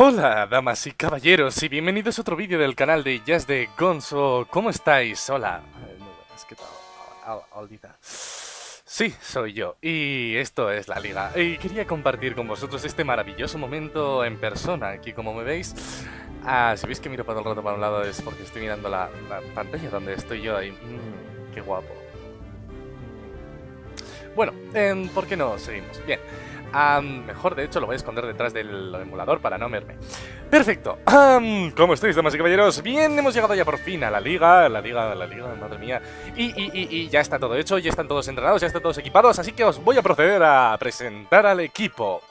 Hola, damas y caballeros, y bienvenidos a otro vídeo del canal de Jazz de Gonzo. ¿Cómo estáis? Hola. Muy buenas, ¿qué tal? Al- Aldita. Sí, soy yo, y esto es la liga. Y quería compartir con vosotros este maravilloso momento en persona, aquí como me veis. Ah, si veis que miro para el rato para un lado es porque estoy mirando la, la pantalla donde estoy yo ahí. Mm, qué guapo. Bueno, em, ¿por qué no seguimos? Bien. Mejor, de hecho, lo voy a esconder detrás del emulador para no verme. Perfecto. ¿Cómo estáis, damas y caballeros? Bien, hemos llegado ya por fin a la liga, la liga, la liga, madre mía. Y, y, y, ya está todo hecho, ya están todos entrenados, ya están todos equipados, así que os voy a proceder a presentar al equipo.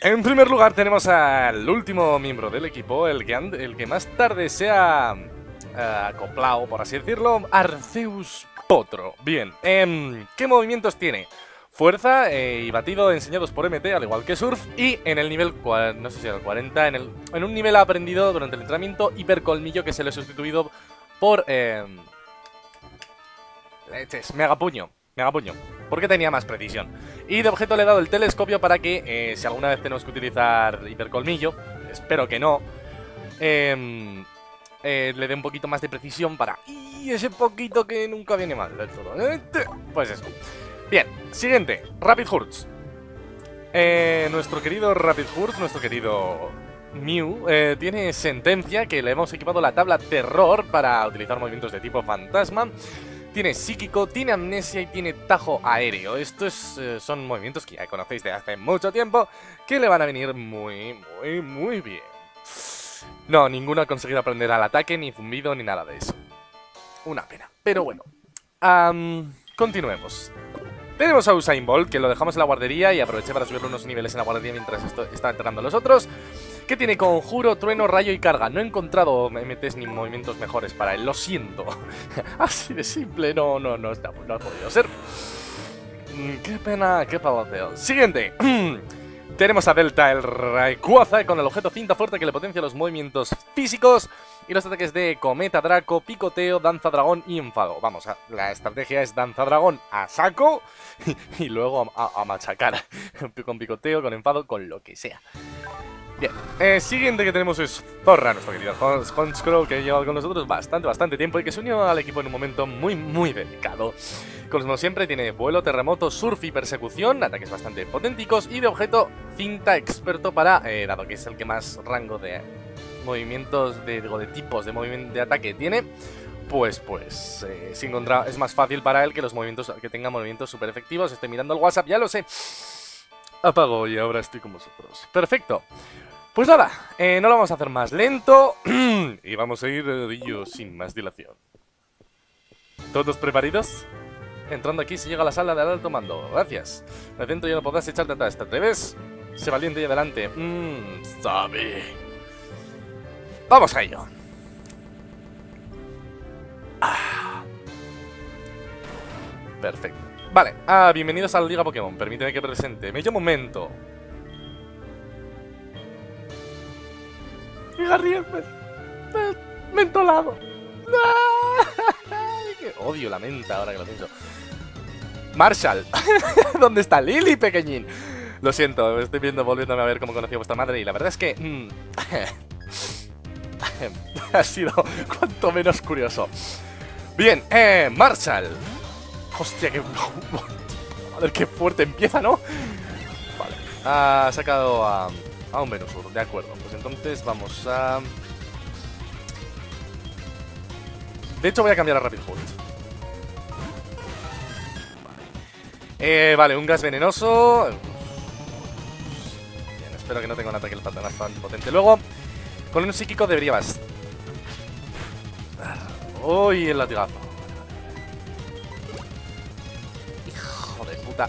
En primer lugar tenemos al último miembro del equipo, el que, el que más tarde se ha eh, acoplado, por así decirlo, Arceus Potro. Bien, em, ¿qué movimientos tiene? Fuerza eh, y batido enseñados por MT, al igual que Surf. Y en el nivel, no sé si era el 40, en, el, en un nivel aprendido durante el entrenamiento, Hipercolmillo, que se le ha sustituido por... Eh, leches, Megapuño. Megapuño. Porque tenía más precisión. Y de objeto le he dado el telescopio para que, eh, si alguna vez tenemos que utilizar Hipercolmillo, espero que no, em, eh, le dé un poquito más de precisión para... Y ese poquito que nunca viene mal del todo. Eh, Pues eso. Bien, siguiente, Rapid Hurts. Eh, nuestro querido Rapid Hurts, nuestro querido Mew, eh, tiene sentencia que le hemos equipado la tabla Terror para utilizar movimientos de tipo fantasma. Tiene psíquico, tiene amnesia y tiene tajo aéreo. Estos eh, son movimientos que ya conocéis de hace mucho tiempo que le van a venir muy, muy, muy bien. No, ninguno ha conseguido aprender al ataque, ni zumbido, ni nada de eso. Una pena. Pero bueno. Continuemos. Tenemos a Usain Bolt, que lo dejamos en la guardería y aproveché para subirle unos niveles en la guardería mientras esto- estaba entrenando los otros. Que tiene conjuro, trueno, rayo y carga. No he encontrado MTs ni movimientos mejores para él, lo siento. Así de simple, no, no, no, está- no ha podido ser. Mm, Qué pena, qué paloteo. Siguiente. Tenemos a Delta, el Rayquaza, con el objeto cinta fuerte que le potencia los movimientos físicos y los ataques de Cometa, Draco, Picoteo, Danza Dragón y Enfado. Vamos, la estrategia es Danza Dragón a saco y luego a, machacar. con Picoteo, con Enfado, con lo que sea. Bien, eh, siguiente que tenemos es Zorra, nuestro querido Honchkrow, que lleva con nosotros bastante, bastante tiempo y que se unió al equipo en un momento muy, muy delicado. Como siempre, tiene vuelo, terremoto, surf y persecución, ataques bastante potenticos y de objeto cinta experto para, eh, dado que es el que más rango de movimientos, de, digo, de tipos de movimiento de ataque tiene, pues, pues, eh, encontra- es más fácil para él que los movimientos, que tenga movimientos súper efectivos. Estoy mirando el WhatsApp, ya lo sé. Apago y ahora estoy con vosotros. Perfecto. Pues nada, eh, no lo vamos a hacer más lento y vamos a ir eh, yo sin más dilación. ¿Todos preparados? Entrando aquí se llega a la sala del alto mando. Gracias. Me centro y no podrás echarte atrás. ¿Te atreves? Sé valiente y adelante. Mmm, sabe. Vamos a ello. Ah. Perfecto. Vale, ah, bienvenidos a la Liga Pokémon. Permíteme que presente. Me llamo Mento. Men- mentolado. Ay, odio la menta ahora que lo pienso. Marshall. ¿Dónde está Lily, pequeñín? Lo siento, estoy viendo, volviéndome a ver cómo conocí a vuestra madre y la verdad es que... mm, ha sido cuanto menos curioso. Bien, eh, Marshall. Hostia, qué... Joder, qué fuerte empieza, ¿no? Vale. Ha sacado a, a un Venusur, de acuerdo. Pues entonces vamos a... De hecho voy a cambiar a Rapid Hold. Vale. Eh, vale, un gas venenoso. Bien, espero que no tenga un ataque bastante potente. Luego, con un psíquico debería bastar. Uy, el latigazo. Hijo de puta.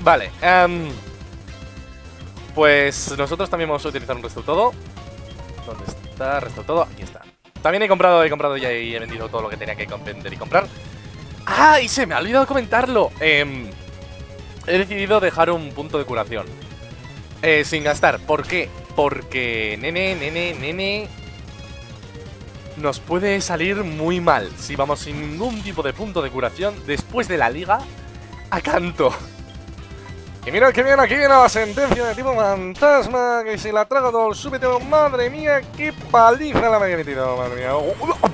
Vale, em, pues nosotros también vamos a utilizar un resto todo. ¿Dónde está? Resto todo. Aquí está. También he comprado, he comprado ya y he vendido todo lo que tenía que vender y comprar. ¡Ah! Y se me ha olvidado comentarlo. Em, he decidido dejar un punto de curación. Eh, sin gastar. ¿Por qué? Porque, nene, nene, nene... Nos puede salir muy mal si vamos sin ningún tipo de punto de curación después de la liga a canto. Que mira que viene aquí viene la sentencia de tipo fantasma, que se la traga todo el súbito. Madre mía, qué paliza la me había metido, madre mía. Oh, oh, oh.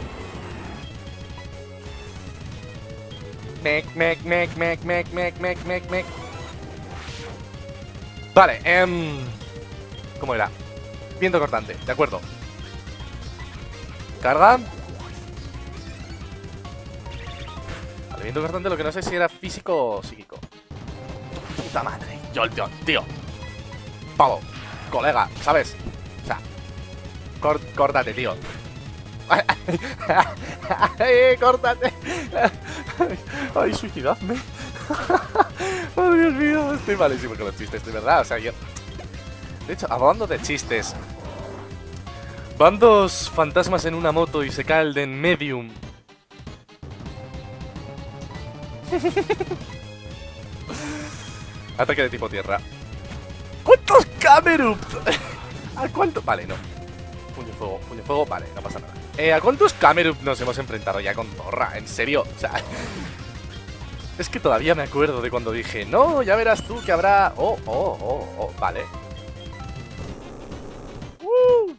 Mec, mec, mec, mec, mec, mec, mec, mec, mec. Vale, em... ¿Cómo era? Viento cortante, de acuerdo. Carga. Vale, viento cortante, lo que no sé si era físico o psíquico. Puta madre. Yo, tío, tío. Pavo. Colega, ¿sabes? O sea. cor- córtate, tío. ¡Ay, córtate! ¡Ay, suicidadme! ¡Oh, Dios mío! Estoy malísimo con los chistes, de verdad. O sea, yo... De hecho, hablando de chistes... Van dos fantasmas en una moto y se cae el de en medium. Ataque de tipo tierra. ¿Cuántos Camerupt? ¿A cuánto? Vale, no. Puño fuego, puño fuego, vale, no pasa nada. Eh, ¿A cuántos Camerupt nos hemos enfrentado ya con Zorra? En serio, o sea... Es que todavía me acuerdo de cuando dije, no, ya verás tú que habrá... Oh, oh, oh, oh, vale. Uh.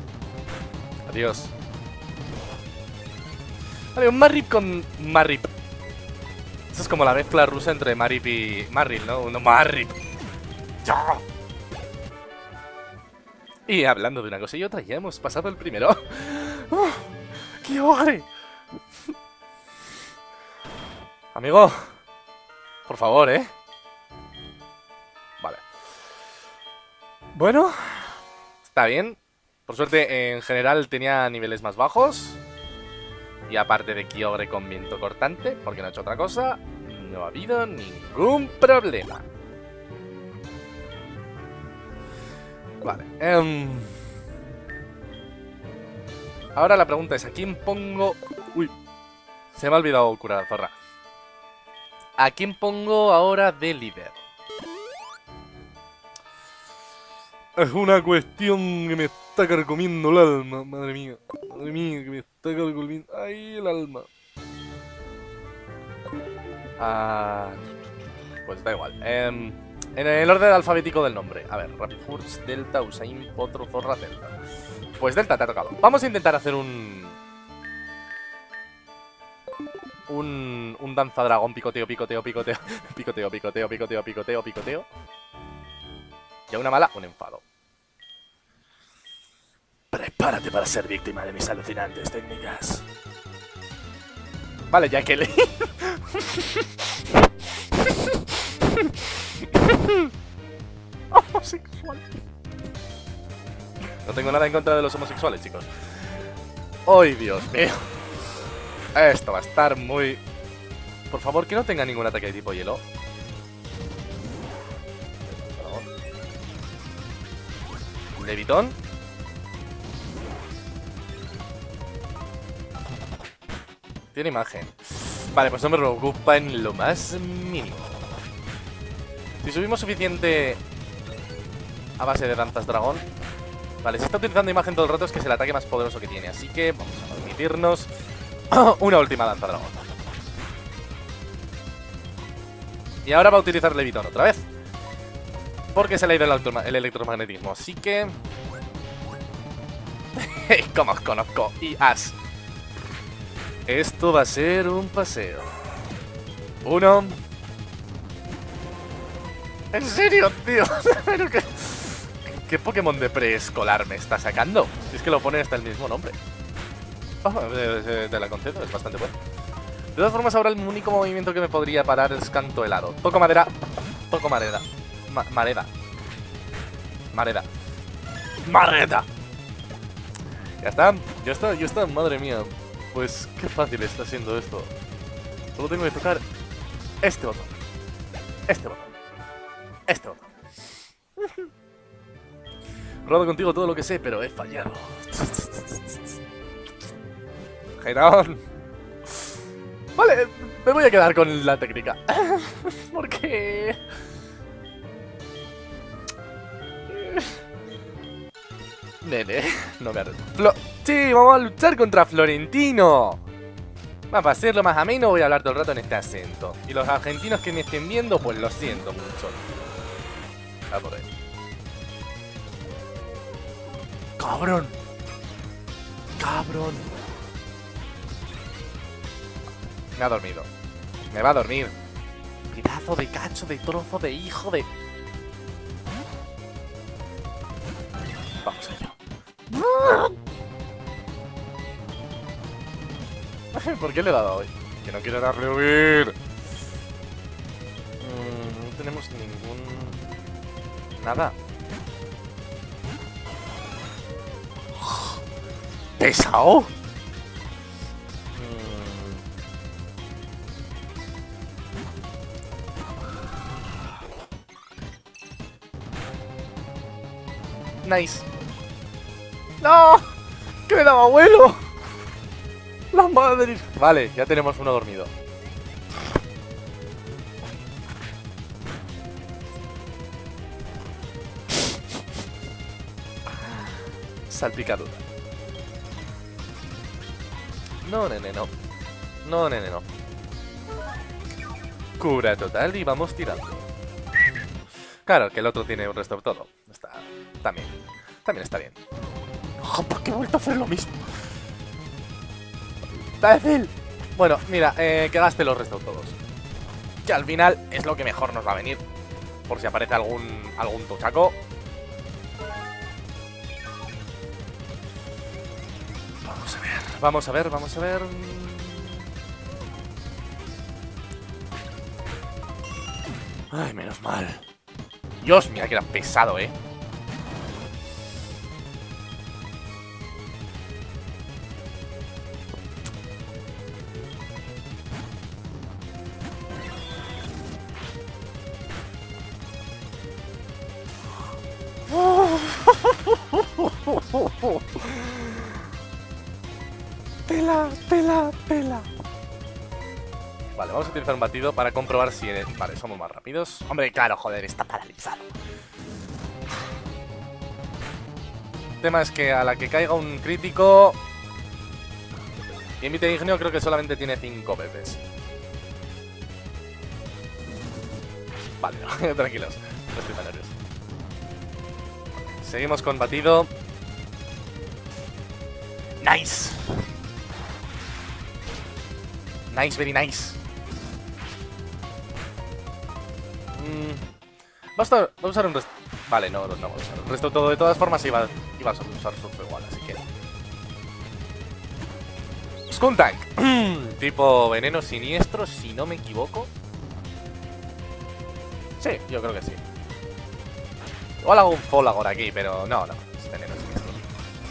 Adiós. Vale, un Marip con Marip. Esto es como la mezcla rusa entre Marip y Marril, ¿no? Uno Marip. ¡Ya! Y hablando de una cosa y otra, ya hemos pasado el primero. ¡Oh! ¡Qué! Amigo, por favor, ¿eh? Vale. Bueno, está bien. Por suerte, en general tenía niveles más bajos. Y aparte de Kyogre con viento cortante, porque no ha hecho otra cosa, no ha habido ningún problema. Vale. em. Ahora la pregunta es, ¿a quién pongo...? Uy, se me ha olvidado curar Zorra. ¿A quién pongo ahora de líder? Es una cuestión que me está carcomiendo el alma, madre mía. Madre mía, que me está carcomiendo... ¡Ay, el alma! Ah... Pues da igual. Em, en el orden alfabético del nombre. A ver, Rapid Force, Delta, Usain, Potro, Zorra, Delta. Pues Delta te ha tocado. Vamos a intentar hacer un... Un, un danzadragón picoteo, picoteo, picoteo, picoteo, picoteo, picoteo, picoteo, picoteo. Y a una mala, un enfado. Prepárate para ser víctima de mis alucinantes técnicas. Vale, ya que le... Homosexual. No tengo nada en contra de los homosexuales, chicos. ¡Ay, Dios mío! Esto va a estar muy... Por favor, que no tenga ningún ataque de tipo hielo. Levitón. Tiene imagen. Vale, pues no me preocupa en lo más mínimo. Si subimos suficiente a base de danzas dragón. Vale, si está utilizando imagen todo el rato es que es el ataque más poderoso que tiene. Así que vamos a permitirnos una última danza dragón. Y ahora va a utilizar Levitón otra vez. Porque se le ha ido el, el electromagnetismo. Así que... Como os conozco. Y as. Esto va a ser un paseo. Uno. ¿En serio, tío? Que... ¿Qué Pokémon de preescolar me está sacando? Si es que lo pone hasta el mismo nombre. Oh, eh, eh, te la concedo, es bastante bueno. De todas formas, ahora el único movimiento que me podría parar es canto helado. Toco madera. Toco mareda. Ma- mareda. Mareda. Mareda. Ya está, ya está, ya está, madre mía. Pues qué fácil está siendo esto. Solo tengo que tocar este botón. Este botón. Este botón. He robado contigo todo lo que sé, pero he fallado. Jairón. Vale, me voy a quedar con la técnica. Porque... Nene, no me arreglo. Sí, vamos a luchar contra Florentino. Va, para hacerlo más ameno voy a hablar todo el rato en este acento. Y los argentinos que me estén viendo, pues lo siento mucho. A por ahí. ¡Cabrón! ¡Cabrón! Me ha dormido. Me va a dormir. Pedazo de cacho, de trozo, de hijo de... ¿Por qué le he dado hoy? Que no quiero darle huir. Mm, no tenemos ningún... Nada. ¿Pesado? Mm. Nice. ¡No! ¡Que me daba abuelo! Vale, ya tenemos uno dormido. Salpicadura. No, nene, no. No, nene, no. Cura total y vamos tirando. Claro, que el otro tiene un resto de todo. Está... También. También está bien. ¿Por qué he vuelto a hacer lo mismo? ¡Imbécil! Bueno, mira, eh, que gaste los restos todos. Que al final es lo que mejor nos va a venir. Por si aparece algún, algún tochaco. Vamos a ver, vamos a ver, vamos a ver. Ay, menos mal. Dios, mira que era pesado, eh. Pela, pela, pela. Vale, vamos a utilizar un batido para comprobar si... Vale, somos más rápidos. Hombre, claro, joder, está paralizado. El tema es que a la que caiga un crítico... Y mi Igneo creo que solamente tiene 5 veces. Vale, tranquilos. No estoy tan. Seguimos con batido. Nice. Nice, very nice. Mm, va, a usar un resto. Vale, no, no, no a usar un resto todo. De todas formas, iba, iba a usar surf igual, así que. Skuntank. tipo veneno siniestro, si no me equivoco. Sí, yo creo que sí. Igual hago un Folagor aquí, pero no, no. Es veneno siniestro.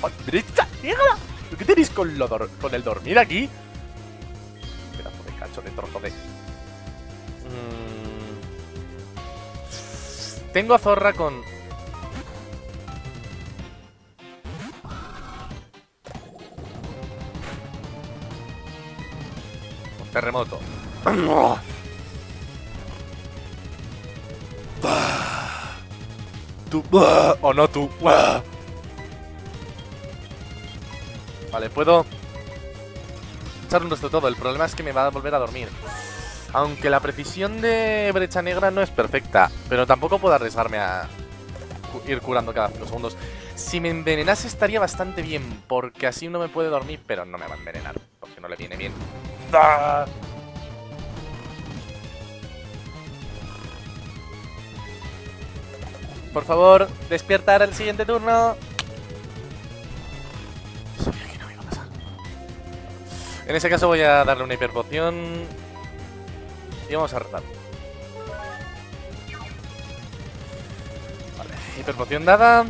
¡Oh, derecha! ¿Qué tenéis con el dormir aquí? De trozo. Mm. Tengo a Zorra con... Con terremoto. Tú. O no tú. Vale, puedo echar un resto todo. El problema es que me va a volver a dormir. Aunque la precisión de brecha negra no es perfecta, pero tampoco puedo arriesgarme a ir curando cada 5 segundos. Si me envenenase estaría bastante bien, porque así uno me puede dormir, pero no me va a envenenar, porque no le viene bien. Por favor, despiertar el siguiente turno. En ese caso voy a darle una hiperpoción. Y vamos a retar. Vale, hiperpoción dada.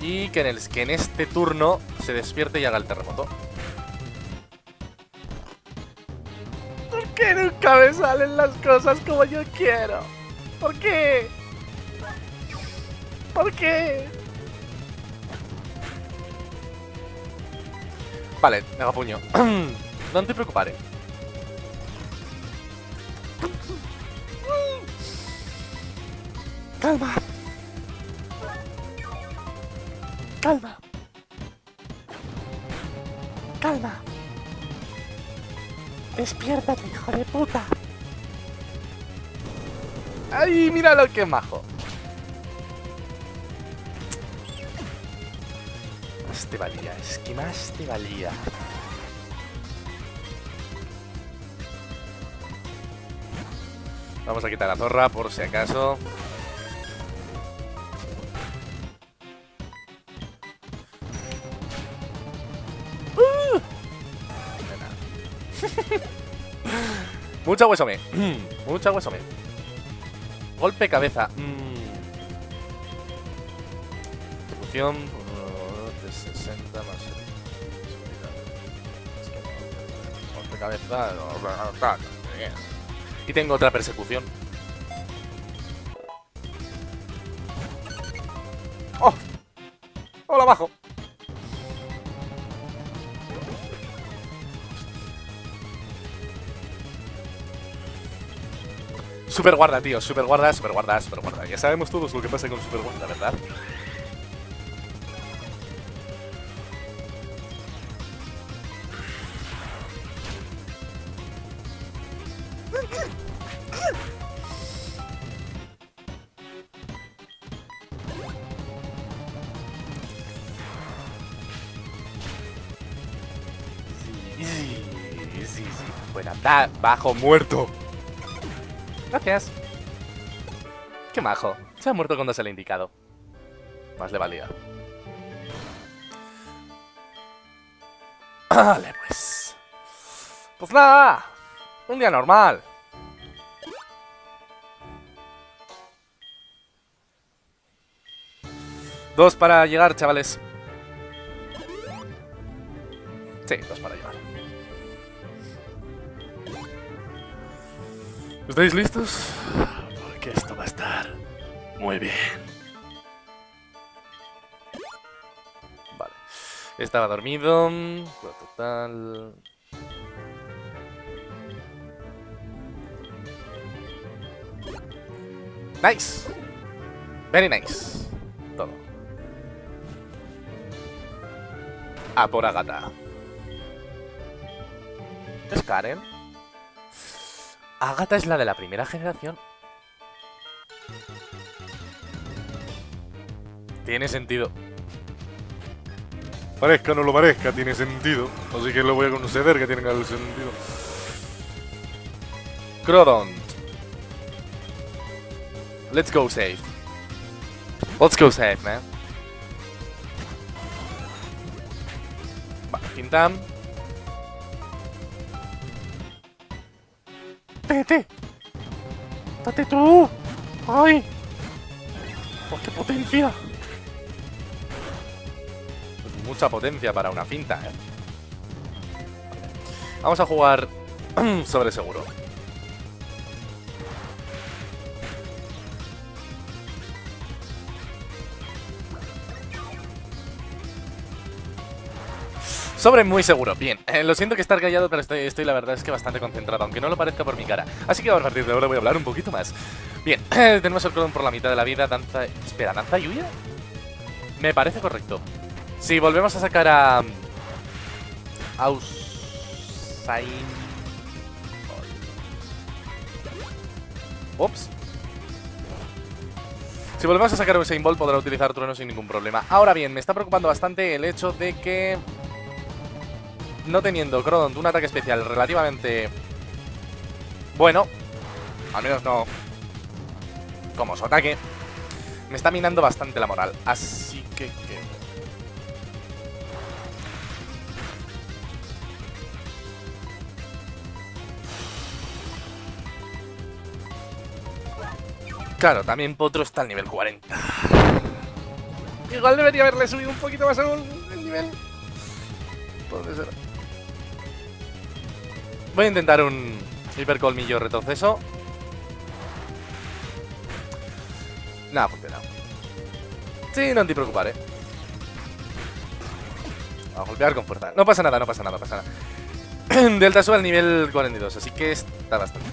Y que en, el, que en este turno se despierte y haga el terremoto. ¿Por qué nunca me salen las cosas como yo quiero? ¿Por qué? ¿Por qué? Vale, mega puño. no te preocupes. Calma. Calma. Calma. Despiértate, hijo de puta. ¡Ay, mira lo que majo! Te valía, es que más te valía. Vamos a quitar la zorra por si acaso. Uh. Mucha huesome. Mucha huesome. Golpe cabeza. Mm. Ejecución. Cabeza. Y tengo otra persecución. ¡Oh! ¡Hola, abajo! Super guarda, tío. Super guarda, super guarda, super guarda. Ya sabemos todos lo que pasa con super guarda, ¿verdad? Sí, sí. Buena, da, bajo, muerto. Gracias. Qué majo. Se ha muerto cuando se le ha indicado. Más le valía. Vale, pues. Pues nada. Un día normal. Dos para llegar, chavales. Sí, dos para llegar. ¿Estáis listos? Porque esto va a estar muy bien. Vale. Estaba dormido. Total. Nice. Very nice. Todo. A por Agatha. ¿Es Karen? Agatha es la de la primera generación. Tiene sentido. Parezca o no lo parezca, tiene sentido. Así que lo voy a conceder que tiene el sentido. Crodont. Let's go safe. Let's go safe, man. Va, Quintam. ¡Tete! ¡Date tú! ¡Ay! ¡Oh, qué potencia! Mucha potencia para una finta, ¿eh? Vamos a jugar sobre seguro. Sobre muy seguro. Bien, eh, lo siento que estar callado, pero estoy, estoy la verdad es que bastante concentrado, aunque no lo parezca por mi cara. Así que a partir de ahora voy a hablar un poquito más. Bien, tenemos el clon por la mitad de la vida, danza... Espera, ¿danza Yuya? Me parece correcto. Si volvemos a sacar a... Ausain... Ups. Si volvemos a sacar a Usain Bolt podrá utilizar trueno sin ningún problema. Ahora bien, me está preocupando bastante el hecho de que no teniendo Crodont un ataque especial relativamente bueno, al menos no como su ataque, me está minando bastante la moral. Así que... Claro, también Potro está al nivel 40. Igual debería haberle subido un poquito más el nivel. Puede ser. Voy a intentar un hipercolmillo retroceso. Nada, ha funcionado. Sí, no te preocupar, eh. A golpear con fuerza. No pasa nada, no pasa nada, pasa nada. Delta sube al nivel 42, así que está bastante.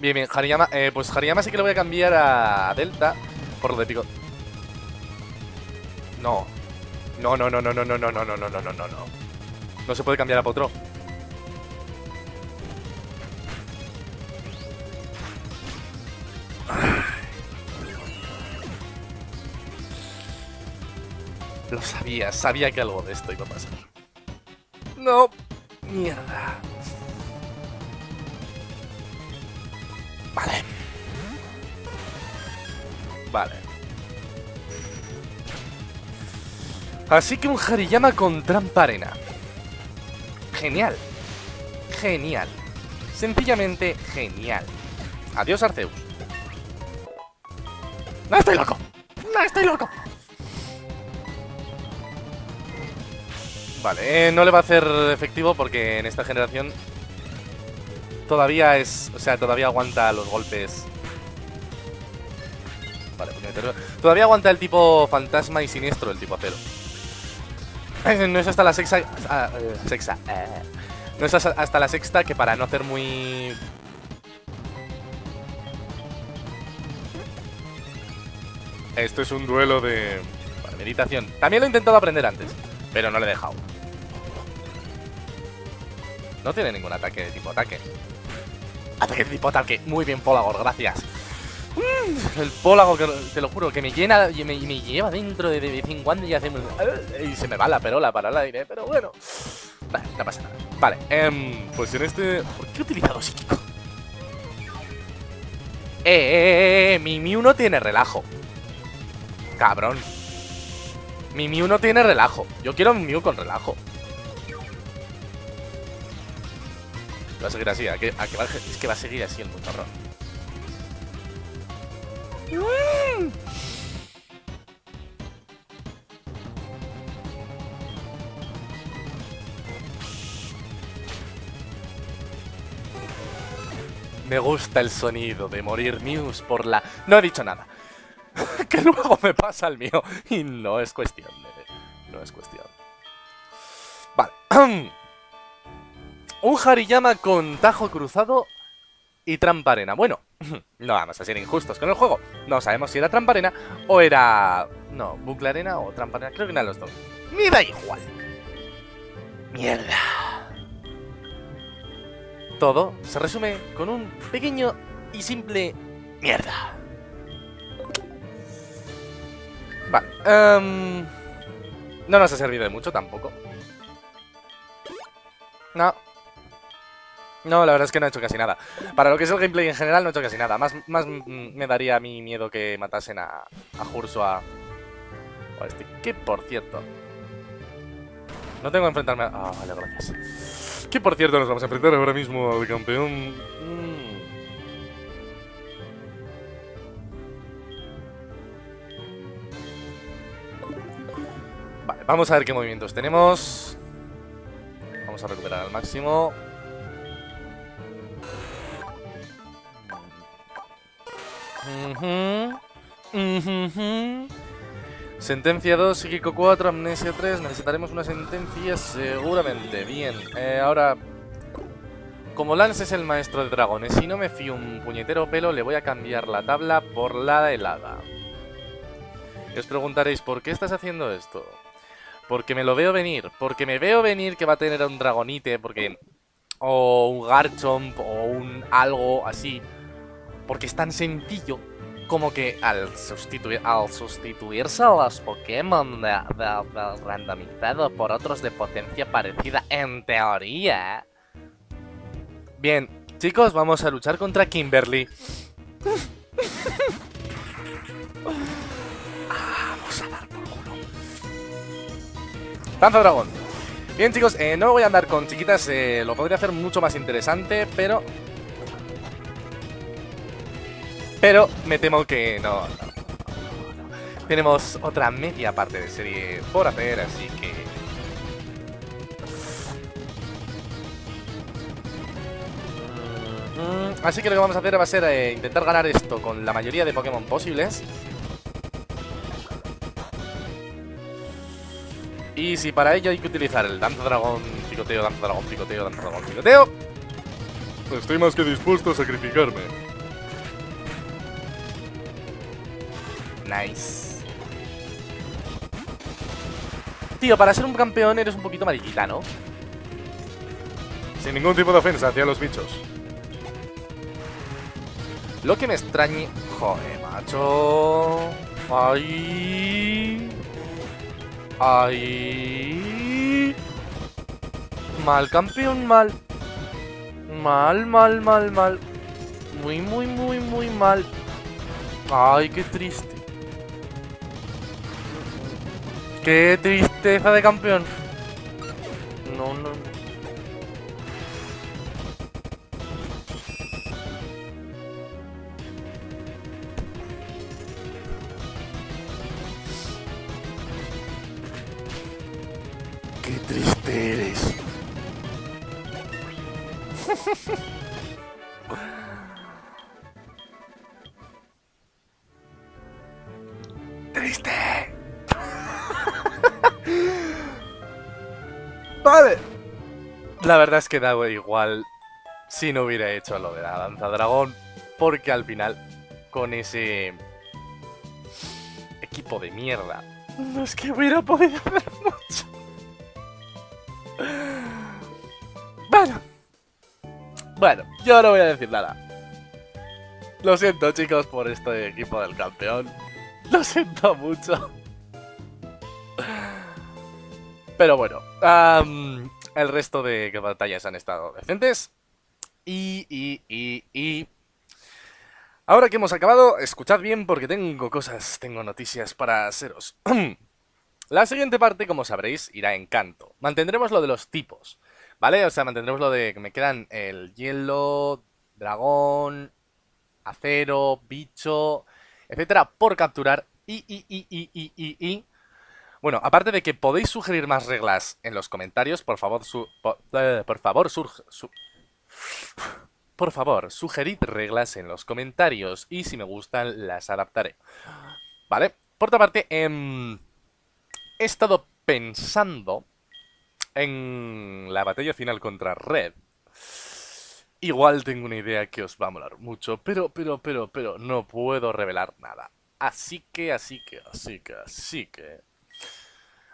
Bien, bien, Hariyama. Eh, pues Hariyama sí que lo voy a cambiar a Delta por lo de pico. No. No, no, no, no, no, no, no, no, no, no, no, no, no. No se puede cambiar a Potro. Lo sabía, sabía que algo de esto iba a pasar. No. Mierda. Vale. Vale. Así que un Hariyama con trampa arena. Genial. Genial. Sencillamente genial. Adiós, Arceus. ¡No estoy loco! ¡No estoy loco! Vale, eh, no le va a hacer efectivo porque en esta generación todavía es... O sea, todavía aguanta los golpes. Vale, Todavía aguanta el tipo fantasma y siniestro, el tipo acero. No es hasta la sexta... Ah, eh, sexta. Eh. No es hasta la sexta que para no hacer muy... Esto es un duelo de... meditación. También lo he intentado aprender antes, pero no le he dejado. No tiene ningún ataque de tipo ataque. Ataque de tipo ataque. Muy bien, Polagor, gracias. Mm, el Pólago, que te lo juro, que me llena y me, lleva dentro de, vez en cuando y hace... Y se me va la perola para el aire, pero bueno. Vale, no pasa nada. Vale, eh, pues en este... ¿Por qué he utilizado psíquico? Eh, eh, eh, eh, mi Mew no tiene relajo. Cabrón. Mi Mew no tiene relajo. Yo quiero un Mew con relajo. Va a seguir así, a que, es que va a seguir así el mutarrón. Me gusta el sonido de morir Muse por la... No he dicho nada. que luego me pasa el mío. Y no es cuestión de... No es cuestión. Vale. Un Hariyama con tajo cruzado y trampa arena. Bueno, no vamos a ser injustos con el juego. No sabemos si era trampa arena o era... No, bucle arena o trampa arena. Creo que eran los dos. Me da igual. Mierda. Todo se resume con un pequeño y simple mierda. Vale. Um, no nos ha servido de mucho tampoco. No, no, la verdad es que no he hecho casi nada. Para lo que es el gameplay en general no he hecho casi nada. Más, más me daría a mí miedo que matasen a, a Jurso a, a este. Que por cierto... No tengo que enfrentarme a... Ah, vale, gracias. Que por cierto nos vamos a enfrentar ahora mismo al campeón... Mm. Vale, vamos a ver qué movimientos tenemos. Vamos a recuperar al máximo. Sentencia 2, psíquico 4, amnesia 3. Necesitaremos una sentencia seguramente. Bien, eh, ahora... Como Lance es el maestro de dragones y no me fío un puñetero pelo, le voy a cambiar la tabla por la helada. Os preguntaréis, ¿por qué estás haciendo esto? Porque me lo veo venir. Porque me veo venir que va a tener un dragonite, porque... O un Garchomp, o un algo así porque es tan sencillo como que al, sustituir, al sustituirse a los Pokémon de, randomizado por otros de potencia parecida, en teoría... Bien, chicos, vamos a luchar contra Kimberly. vamos a dar por culo. Danza Dragón. Bien, chicos, eh, no voy a andar con chiquitas, eh, lo podría hacer mucho más interesante, pero pero me temo que no, Tenemos otra media parte de serie por hacer, así que... Mm, así que lo que vamos a hacer va a ser eh, intentar ganar esto con la mayoría de Pokémon posibles. Y si para ello hay que utilizar el Danza Dragón, Picoteo, Danza Dragón, Picoteo, Danza Dragón, Picoteo... Estoy más que dispuesto a sacrificarme. Nice. Tío, para ser un campeón eres un poquito mariquita, ¿no? Sin ningún tipo de ofensa hacia los bichos. Lo que me extrañe... Joder, macho... Ay... Ay. Mal, campeón, mal. Mal, mal, mal, mal. Muy, muy, muy, muy mal. Ay, qué triste. Qué tristeza de campeón. No, no. Qué triste eres. La verdad es que da igual si no hubiera hecho lo de la danza dragón, porque al final con ese equipo de mierda no es que hubiera podido hacer mucho. Bueno. Bueno, yo no voy a decir nada. Lo siento chicos por este equipo del campeón. Lo siento mucho. Pero bueno, am, el resto de batallas han estado decentes. Y, y, y, y... Ahora que hemos acabado, escuchad bien porque tengo cosas, tengo noticias para haceros. La siguiente parte, como sabréis, irá en canto. Mantendremos lo de los tipos, ¿vale? O sea, mantendremos lo de que me quedan el hielo, dragón, acero, bicho, etcétera, por capturar. Y, y, y, y, y, y, y. Bueno, aparte de que podéis sugerir más reglas en los comentarios, por favor, su- eh, por, favor, por favor, sugerid reglas en los comentarios y si me gustan las adaptaré. ¿Vale? Por otra parte, em, he estado pensando en la batalla final contra Red. Igual tengo una idea que os va a molar mucho, pero, pero, pero, pero no puedo revelar nada. Así que, así que, así que, así que...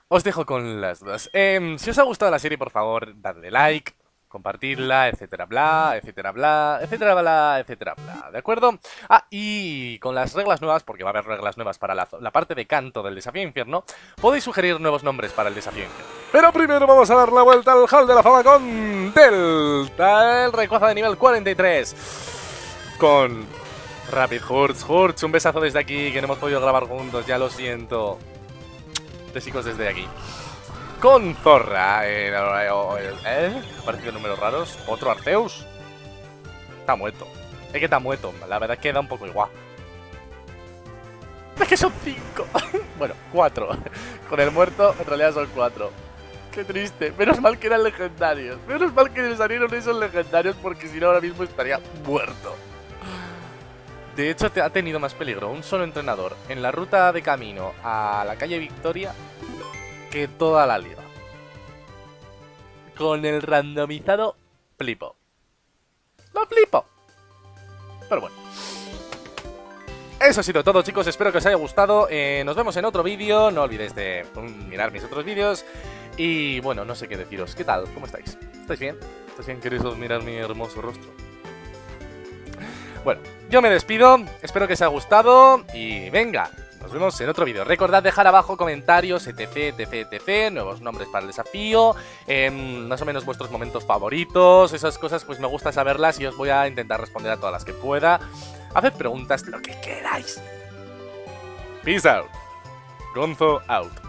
Os dejo con las dudas. Em, si os ha gustado la serie, por favor, dadle like, compartirla, etcétera, bla, etcétera, bla, etcétera, bla, etcétera, bla, ¿de acuerdo? Ah, y con las reglas nuevas, porque va a haber reglas nuevas para la, la parte de canto del desafío infierno, podéis sugerir nuevos nombres para el desafío infierno. Pero primero vamos a dar la vuelta al Hall de la Fama con Delta, el Rayquaza de nivel 43, con Rapid Hurts, Hurts, un besazo desde aquí, que no hemos podido grabar juntos, ya lo siento. Besicos desde aquí. Con Zorra, eh, eh, ¿eh? Parecido números raros. Otro Arceus. Está muerto. Es que está muerto. La verdad es que da un poco igual. Es que son cinco. bueno, cuatro. Con el muerto, en realidad son cuatro. Qué triste. Menos mal que eran legendarios. Menos mal que salieron esos legendarios porque si no ahora mismo estaría muerto. De hecho, te ha tenido más peligro un solo entrenador en la ruta de camino a la calle Victoria que toda la liga. Con el randomizado flipo. ¡Lo flipo! Pero bueno. Eso ha sido todo, chicos. Espero que os haya gustado. Eh, nos vemos en otro vídeo. No olvidéis de mm, mirar mis otros vídeos. Y bueno, no sé qué deciros. ¿Qué tal? ¿Cómo estáis? ¿Estáis bien? ¿Estáis bien? ¿Queréis mirar mi hermoso rostro? Bueno, yo me despido. Espero que os haya gustado. Y venga, nos vemos en otro vídeo. Recordad dejar abajo comentarios, etc, etc, etc, nuevos nombres para el desafío, em, más o menos vuestros momentos favoritos, esas cosas pues me gusta saberlas y os voy a intentar responder a todas las que pueda. Haced preguntas, lo que queráis. Peace out. Gonzo out.